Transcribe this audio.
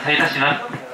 失礼いたします。